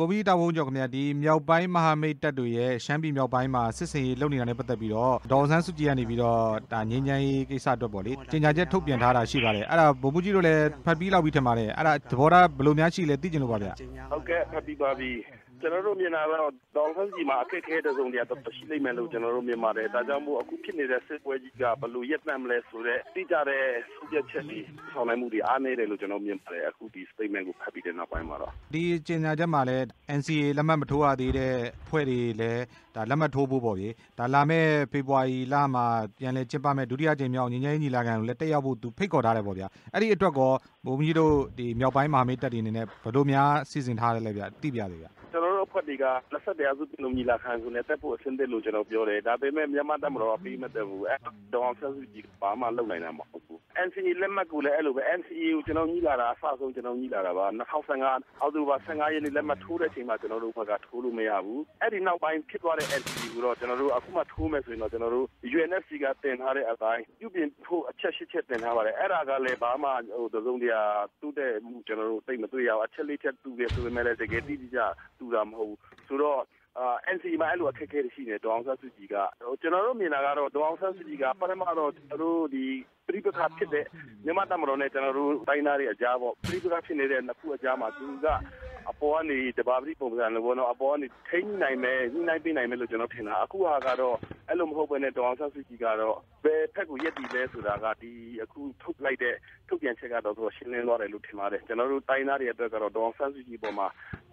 ဗိုလ်ကြီးတာဝန်ကျော်ခင်ဗျာဒီမြောက်ပိုင်းမဟာမိတ်တပ်တွေရဲ့ရှမ်းပြည်မြောက်ပိုင်းမှာစစ်စင်ရေးလုပ်နေတာနဲ့ပတ်သက်ပြီးတော့ဒေါ်အောင်ဆန်းစုကြည်ကနေပြီးတော့ဒါငြိမ်းချမ်းရေးကိစ္စအတွက်ပေါ့လေကြေညာချက်ထုတ်ပြန်ထားတာရှိပါတယ်အဲ့ဒါဗိုလ်မှူးကြီးတို့လည်းဖတ်ပြီးလောက်ပြီးထင်ပါတယ်အဲ့ဒါသဘောထားဘယ်လိုများရှိလဲသိချင်လို့ပါဗျာဟုတ်ကဲ့ဖတ်ပြီးပါပြီ ကျွန်တော်တို့မြင်တာကတော့ဒေါ်ဆန်းစီမှာအခက်အခဲတစ်စုံတရာတော့ရှိလိမ့်မယ်လို့ကျွန်တော်တို့မြင်ပါတယ်ဒါကြောင့်မို့အခုဖြစ်နေတဲ့စစ်ပွဲကြီးကဘယ်လိုရက်နှံ့မလဲဆိုတော့တိကျတဲ့စုပြချက်တွေဆောင်နိုင်မှုတွေအားနည်းတယ်လို့ကျွန်တော်မြင်ပါတယ်အခုဒီ statement ကိုဖတ်ပြီးတဲ့နောက်ပိုင်းမှာတော့ဒီကြေညာချက်မှာလည်း NCA လက်မှတ်မထိုးရသေးတဲ့ဖွဲ့တွေလည်းဒါလက်မှတ်ထိုးဖို့ပေါ့ဗျဒါလာမဲ့ဖေဖော်ဝါရီလမှာပြန်လဲကျင်းပမဲ့ဒုတိယကြိမ်မြောက်ငြိမ်းချမ်းရေးညီလာခံကိုလည်းတက်ရောက်ဖို့သူဖိတ်ခေါ်ထားတယ်ပေါ့ဗျာအဲ့ဒီအတွက်ကောဗိုလ်မှူးကြီးတို့ဒီမြောက်ပိုင်းမဟာမိတ်တပ်တွေအနေနဲ့ဘယ်လိုများစီစဉ်ထားရလဲဗျသိပြသေးဗျကျွန် တော်တို့အဖွဲ့တွေကလက်ဆက်တရားစုပြည်လုံးညီလာခံဆိုနေတက်ဖို့အဆင်သင့်လို့ကျွန်တော်ပြောတယ်ဒါပေမဲ့မြန်မာတပ်မတော်ကပြီးမတက်ဘူးအဲဒေါ်အောင်ဆန်းစုကြည်ဘာမှလုပ်နိုင်တာမဟုတ်ဘူး NCA လက်မှတ်ကိုလည်းအဲ့လိုပဲ NCA ကိုကျွန်တော်ညီလာတာအစဆုံးကျွန်တော်ညီလာတာပါ2015အောက်တိုဘာ15ရက်နေ့လက်မှတ်ထိုးတဲ့အချိန်မှာကျွန်တော်တို့ဘက်ကထိုးလို့မရဘူးအဲ့ဒီနောက်ပိုင်းဖြစ်သွားတဲ့ NCA ကိုတော့ကျွန်တော်တို့အခုမှထိုးမယ်ဆိုရင်တော့ကျွန်တော်တို့ UNFC ကတင်ထားတဲ့အတိုင်းပြုပြင်ဖို့အချက်ရှိချက်တင်ထားပါတယ်အဲ့ဒါကလည်းဘာမှဟိုသုံးတရားတူးတဲ့မှုကျွန်တော်တို့သိမတွေ့ရအောင်အချက်လေးချက်တူတယ်ဆိုပေမဲ့လည်းတကယ်တိတိကျတူတာမဟုတ်ဘူးဆိုတော့အာ NCA မှာအဲ့လိုအခက်အခဲတွေရှိနေဒေါအောင်ဆန်းစုကြည်ကကျွန်တော်တို့မြင်တာကတော့ဒေါအောင်ဆန်းစုကြည်ကပထမတော့ကျွန်တော်တို့ဒီပြိပခါဖြစ်တဲ့မြန်မာတပ်မတော်နဲ့ကျွန်တော်တို့တိုင်းသားတွေအကြားပေါ့ပြိပခါဖြစ်နေတဲ့နှစ်ခုအကြားမှာသူကအပေါ်ကနေတဘာပတိပုံစံလိုပေါ့နော်အပေါ်ကနေထိန်းနိုင်မယ်ညှိနှိုင်းပေးနိုင်မယ်လို့ကျွန်တော်ထင်တာအခုဟာကတော့ အဲ့လိုမဟုတ်ဘဲနဲ့ဒေါအောင်ဆန်းစုကြည်ကတော့ဘယ်ဖက်ကိုရက်တည်လဲဆိုတာကဒီအခုထုတ်လိုက်တဲ့ထုတ်ပြန်ချက်ကတော့သူရှင်းလင်းသွားတယ်လို့ထင်ပါတယ်ကျွန်တော်တို့တိုင်းသားတွေအတွက်ကတော့ဒေါအောင်ဆန်းစုကြည်ပေါ်မှာ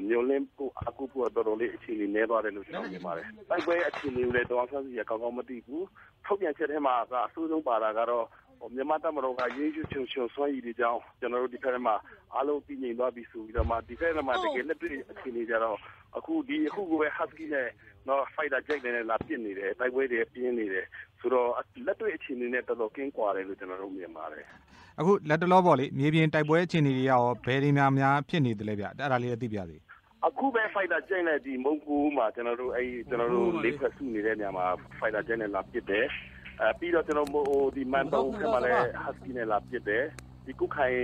မျိုးလင်းကိုအကူဖို့တော်တော်လေးအခြေအနေနေသွားတယ်လို့ကျွန်တော်မြင်ပါတယ်တိုက်ပွဲအခြေအနေကိုလည်းဒေါအောင်ဆန်းစုကြည်ကကောင်းကောင်းမသိဘူးထုတ်ပြန်ချက်ထဲမှာကအဆိုးဆုံးပါတာကတော့ မြန်မာတပ်မတော်ကရေးရွှေချုံချုံဆွမ်းရည်တွေကြောင်းကျွန်တော်တို့ဒီဖက်မှာအားလုံးပြည်ငြိမ်သွားပြီဆိုပြီးတော့မှဒီဖက်မှာတကယ်လက်တွေ့အခြေအနေကြတော့အခုဒီအခုကိုပဲ husky နဲ့နော် fighter jet နဲ့လာပြစ်နေတယ်တိုက်ပွဲတွေပြင်းနေတယ်ဆိုတော့လက်တွေ့အခြေအနေနဲ့တော်တော်ကင်းကွာတယ်လို့ကျွန်တော်တို့မြင်ပါတယ်အခုလက်တလောပေါ့လေမြေပြင်တိုက်ပွဲအခြေအနေတွေရောဘယ်တွေများများဖြစ်နေတယ်လဲဗျအဲ့ဒါလေးသိပြသေးအခုပဲ fighter jet နဲ့ဒီမုံကူမှာကျွန်တော်တို့အဲဒီကျွန်တော်တို့လေးဖက်စုနေတဲ့နေရာမှာ fighter jet နဲ့လာပစ်တယ်အဲ ပြီးတော့ကျွန်တော်ဟိုဒီမန်တုံခက်မှာလည်း husky နဲ့လာပစ်တယ်ဒီကုခိုင်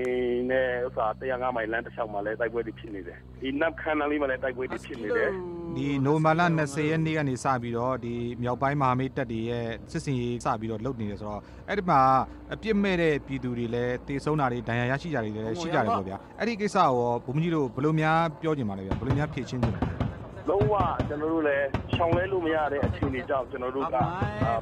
နဲ့ဥစား105မိုင်လမ်းတစ်လျှောက်မှာလည်းတိုက်ပွဲတွေဖြစ်နေတယ်ဒီနပ်ခန်းလေးမှာလည်းတိုက်ပွဲတွေဖြစ်နေတယ်ဒီနိုမာလာ20ရက်နေ့ကနေစပြီးတော့ဒီမြောက်ပိုင်းမဟာမိတ်တပ်တွေရဲ့စစ်စင်ရေးစပြီးတော့လုပ်နေတယ်ဆိုတော့အဲ့ဒီမှာအပြစ်မဲ့တဲ့ပြည်သူတွေလည်းတေဆုံးတာတွေဒဏ်ရာရရှိကြတယ်လည်းရှိကြတယ်ပေါ့ဗျာအဲ့ဒီကိစ္စကိုဘုံကြီးတို့ဘယ်လိုများပြောချင်ပါလဲဗျာဘယ်လိုများဖြေရှင်းချင်ပါလဲ လုံးဝကျွန်တော်တို့လည်း ရှောင်လဲလို့မရတဲ့ အခြေအနေကြောင့် ကျွန်တော်တို့က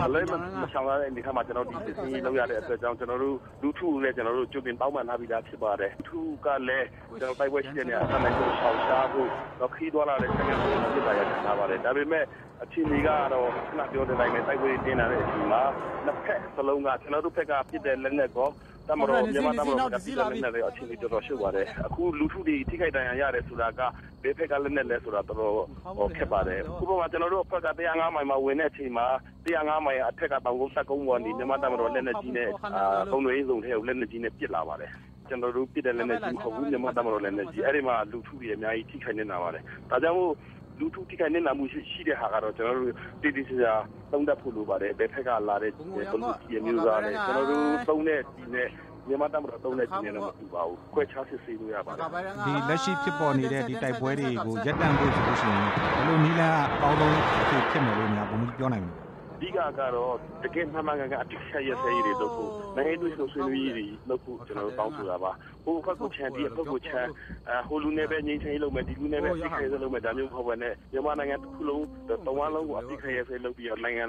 ဘလဲမရှောင်ရတဲ့ အနေနဲ့မှာကျွန်တော်ဒီစစ်စင်ရေးလုပ်ရတဲ့အတွက်ကြောင့် ကျွန်တော်တို့ လူထုလည်းကျွန်တော်တို့ကြိုတင်တောင်းပန်ထားပြီးသား ဖြစ်ပါတယ်ထုကလည်းကျွန်တော်တိုက်ပွဲရှိတဲ့နေရာအနိုင်ကိုရှောင်ရှားဖို့တော့ခီးသွားလာတဲ့ဆက်ကနေဖြစ်ပါရထားပါတယ် ဒါပေမဲ့ အခြေအနေကတော့ခဏပြောတဲ့တိုင်းပဲ တိုက်ပွဲတင်းလာတဲ့အချိန်မှာ နှစ်ဖက်စလုံးက ကျွန်တော်တို့ဘက်ကပြစ်တဲ့လက်နက်ကော တမတော်မြန်မာတမတော်ကပြည်လက်နဲ့အခြေအနေတော်တော်ရှုပ်ပါတယ်အခုလူထုတွေထိခိုက်ဒဏ်ရာရတယ်ဆိုတာကဘယ်ဖက်ကလက်နဲ့လဲဆိုတာတော်တော်ဟောခက်ပါတယ်ဥပမာကျွန်တော်တို့ဖက်က105မိုင်မှာဝင်တဲ့အချိန်မှာ105မိုင်အထက်ကတောင်ကုန်းစက်ကုန်းပေါ်နေမြန်မာတမတော်လက်နဲ့ကြီးနဲ့အာပုံတွေစုံထဲကိုလက်နဲ့ကြီးနဲ့ပစ်လာပါတယ်ကျွန်တော်တို့ပြစ်တဲ့လက်နဲ့ကြီးမဟုတ်ဘူးမြန်မာတမတော်လက်နဲ့ကြီးအဲ့ဒီမှာလူထုတွေအများကြီးထိခိုက်နေတာပါတယ်ဒါကြောင့်မို့ လူထုထိခိုက်နေတာမှုရှိတဲ့ဟာကတော့ကျွန်တော်တို့တည်တည်ချာသုံးသပ်ဖို့လိုပါတယ်ဘယ်ဖက်ကလာတဲ့ဘယ်လိုကြီးမျိုးသားလဲကျွန်တော်တို့သုံးတဲ့ဒီနဲ့မြန်မာတမတော်သုံးတဲ့ဒီနဲ့တော့မတူပါဘူးခွဲခြားစစ်ဆေးလို့ရပါတယ်ဒီလက်ရှိဖြစ်ပေါ်နေတဲ့ဒီတိုက်ပွဲတွေကိုရပ်တန့်ဖို့ဆိုလို့ရှိရင်ဘယ်လိုနည်းလမ်းအကောင်းဆုံးအဖြစ်ဖြစ်မယ်လို့များဘုံကြီးပြောနိုင်မလဲအ ဓိကကတော့တကယ်မှန်မှန်ကန်ကန်အတိတ်ဆက်ရဆဲရည်တွေလုပ်ဖို့နိုင်ငံရေးဆိုဆွေးနွေးရေးတွေလုပ်ဖို့ကျွန်တော်တို့တောင်းဆိုတာပါဟိုဘက်ကချန်ဒီဘက်ကချန်အဟိုလူနဲ့ပဲငြိမ်းချမ်းရေးလုပ်မယ်ဒီလူနဲ့ပဲအတိတ်ဆက်လုပ်မယ်ဒါမျိုးမဟုတ်ဘဲနဲ့မြန်မာနိုင်ငံတစ်ခုလုံးတဝမ်းလုံးကိုအတိတ်ဆက်ရဆဲလုပ်ပြီးတော့နိုင်ငံ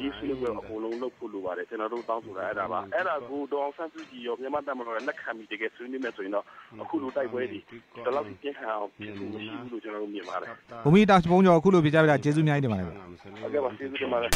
ရေးဆွေးနွေးပွဲအကုန်လုံးလုပ်ဖို့လိုပါတယ်ကျွန်တော်တို့တောင်းဆိုတာအဲ့ဒါပါအဲ့ဒါကိုဒေါအောင်ဆန်းစုကြည်ရောမြန်မာတပ်မတော်ရဲ့လက်ခံပြီးတကယ်ဆွေးနွေးမယ်ဆိုရင်တော့အခုလိုတိုက်ပွဲတွေဒီလောက်ပြင်းထန်အောင်ဖြစ်လို့မရှိဘူးလို့ကျွန်တော်တို့မြင်ပါတယ်ဘုံကြီးတာဘုံကျော်အခုလိုပြကြပြတာကျေးဇူးအများကြီးတင်ပါတယ်ဗျာဟုတ်ကဲ့ပါကျေးဇူးတင်ပါတယ်